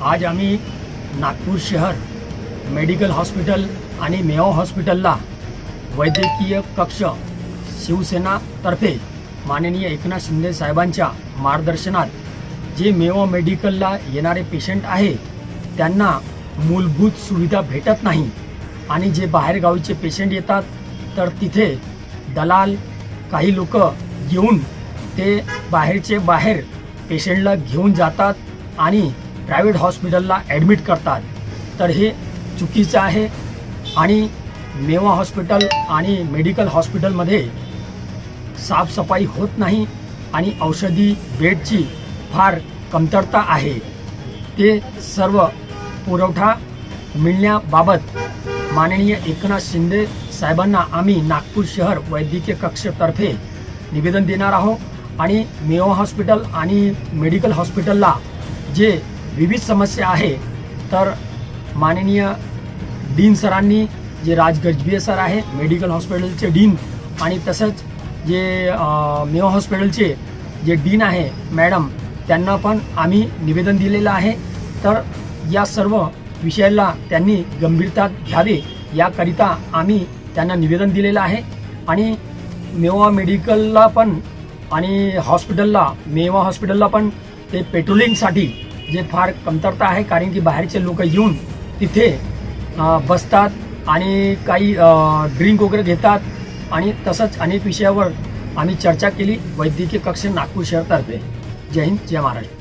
आज आम्ही नागपूर शहर मेडिकल हॉस्पिटल आणि मेओ हॉस्पिटलला वैद्यकीय कक्ष शिवसेनातर्फे माननीय एकनाथ शिंदे साहेबांच्या मार्गदर्शनात जे मेओ मेडिकलला येणारे पेशंट आहे त्यांना मूलभूत सुविधा भेटत नाही आणि जे बाहेरगावीचे पेशंट येतात तर तिथे दलाल काही लोक घेऊन ते बाहेरचे बाहेर पेशंटला घेऊन जातात आणि प्रायव्हेट हॉस्पिटलला ॲडमिट करतात. तर हे चुकीचं आहे. आणि मेवा हॉस्पिटल आणि मेडिकल हॉस्पिटलमध्ये साफसफाई होत नाही आणि औषधी बेडची फार कमतरता आहे. ते सर्व पुरवठा मिळण्याबाबत माननीय एकनाथ शिंदे साहेबांना आम्ही नागपूर शहर वैद्यकीय कक्षतर्फे निवेदन देणार आहोत. आणि मेवा हॉस्पिटल आणि मेडिकल हॉस्पिटलला जे विविध समस्या आहे तर माननीय डीन सरांनी जे राज गजबिये सर आहे मेडिकल हॉस्पिटलचे डीन आणि तसंच जे मेवा मेओ हॉस्पिटलचे जे डीन आहे मॅडम त्यांना पण आम्ही निवेदन दिलेलं आहे. तर या सर्व विषयाला त्यांनी गंभीरता घ्यावे याकरिता आम्ही त्यांना निवेदन दिलेलं आहे. आणि मेवा मेडिकलला पण आणि हॉस्पिटलला मेवा हॉस्पिटलला पण ते पेट्रोलिंगसाठी जे फार कमतरता आहे कारण की बाहेरचे लोक येऊन तिथे बसतात आणि काही ड्रिंक वगैरे घेतात. आणि तसंच अनेक विषयावर आम्ही चर्चा केली. वैद्यकीय कक्ष नागपूर शहरतर्फे जय हिंद जय महाराष्ट्र.